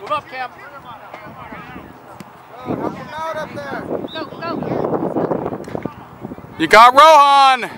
Move up, Cam. Oh, help him out up there. Go, go. You got Rohan!